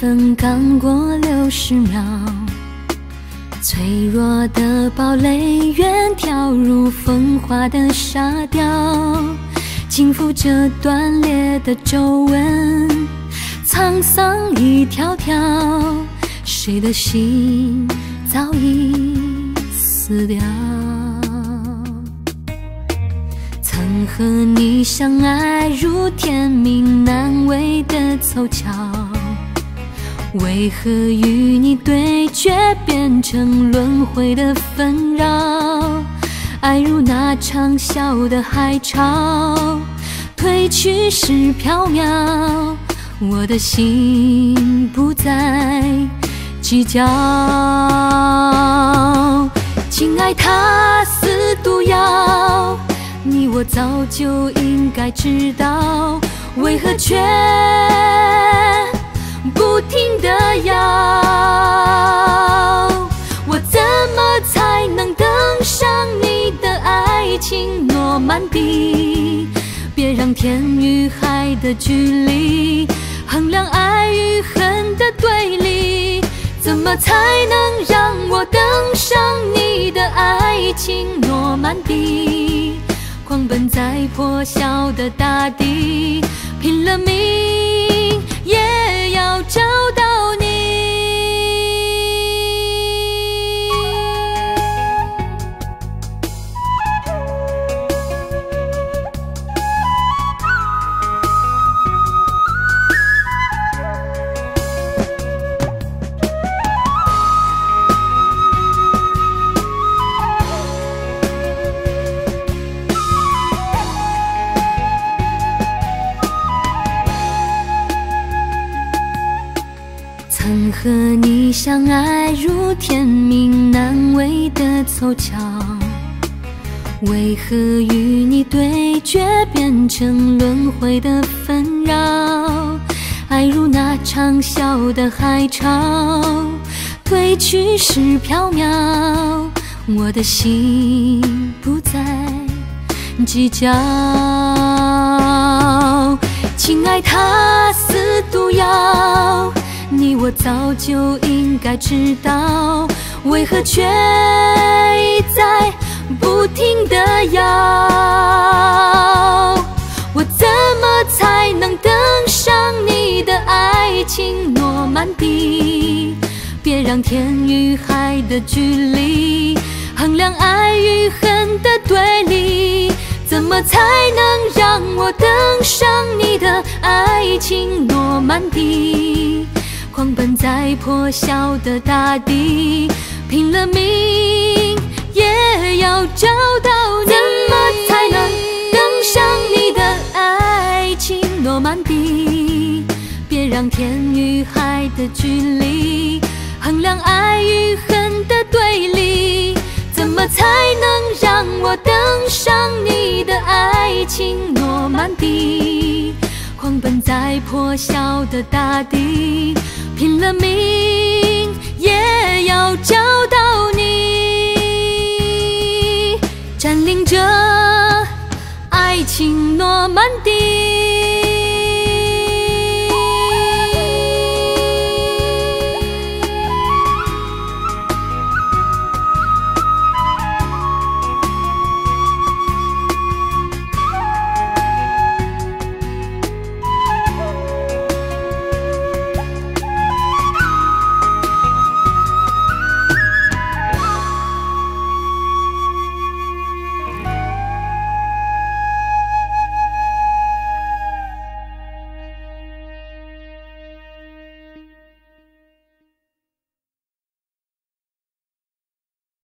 分，刚过六十秒，脆弱的堡垒远跳入风化的沙雕，轻抚着断裂的皱纹，沧桑一条条，谁的心早已死掉？曾和你相爱如天命难违的凑巧，为何与你对决变成轮回的纷扰？爱如那长啸的海潮，退去时缥缈，我的心不再计较。情爱它似毒药。你我早就应该知道，为何却诺曼底？别让天与海的距离衡量爱与恨的对立。怎么才能让我登上你的爱情诺曼底？狂奔在破晓的大地，拼了命也要找到和你相爱如天命难违的凑巧，为何与你对决变成轮回的纷扰？爱如那长啸的海潮，退去时缥缈，我的心不再计较。情爱它似毒药。我早就应该知道，为何却一再不停的要？我怎么才能登上你的爱情诺曼底？别让天与海的距离衡量爱与恨的对立。怎么才能让我登上你的爱情诺曼底？狂奔在破晓的大地，拼了命也要找到你。怎么才能登上你的爱情诺曼底？别让天与海的距离衡量爱与恨的对立。怎么才能让我登上你的爱情诺曼底？狂奔在破晓的大地。了命也要找到你，占领着爱情诺曼底。